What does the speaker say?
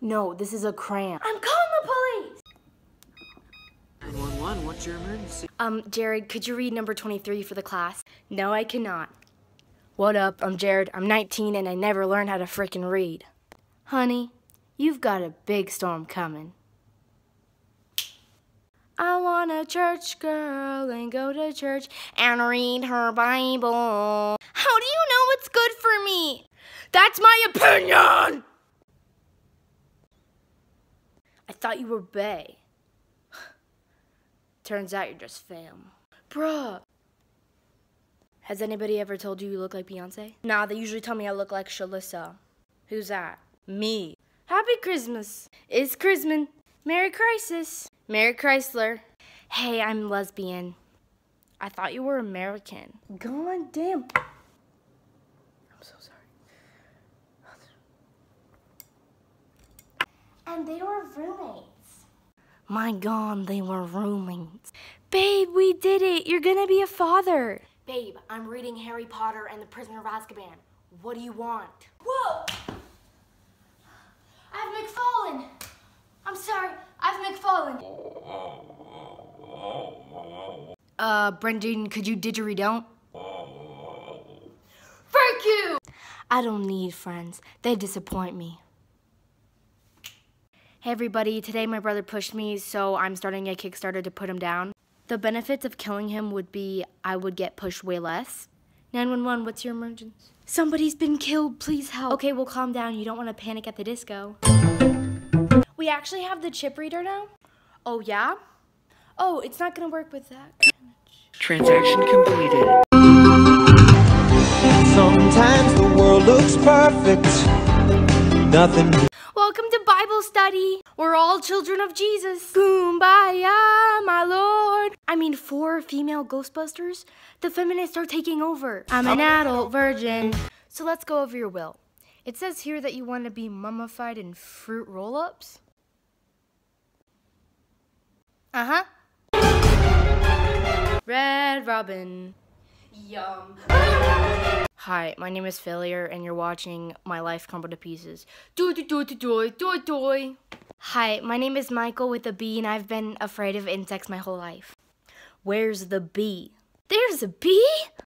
No, this is a cramp. I'm calling the police! 911, what's your emergency? Um, Jared, could you read number 23 for the class? No, I cannot. What up? I'm Jared. I'm 19 and I never learned how to frickin' read. Honey, you've got a big storm coming. I want a church girl and go to church and read her Bible. How do you know what's good for me? That's my opinion! I thought you were bae. Turns out you're just fam. Bruh. Has anybody ever told you you look like Beyonce? Nah, they usually tell me I look like Shalissa. Who's that? Me. Happy Christmas. It's Christmas. Merry Crisis. Merry Chrysler. Hey, I'm lesbian. I thought you were American. God damn. I'm so sorry. And they were roommates. My God, they were roommates. Babe, we did it. You're gonna be a father. Babe, I'm reading Harry Potter and the Prisoner of Azkaban. What do you want? Whoa! I've McFallen! I'm sorry, I've McFallen. Uh, Brendan, could you didgeridoo? Thank you! I don't need friends. They disappoint me. Hey everybody, today my brother pushed me, so I'm starting a Kickstarter to put him down. The benefits of killing him would be I would get pushed way less. 911, what's your emergency? Somebody's been killed, please help. Okay, well calm down. You don't want to panic at the disco. We actually have the chip reader now? Oh yeah? Oh, it's not gonna work with that. Transaction completed. Sometimes the world looks perfect. Nothing Welcome to Bible study. We're all children of Jesus. Kumbaya, my lord. I mean, four female Ghostbusters? The feminists are taking over. I'm an adult virgin. So let's go over your will. It says here that you want to be mummified in fruit roll ups. Uh huh. Red Robin. Yum. Hi, my name is Failure, and you're watching my life crumble to pieces. Do do do do do do do. Hi, my name is Michael with a B, and I've been afraid of insects my whole life. Where's the bee? There's a bee?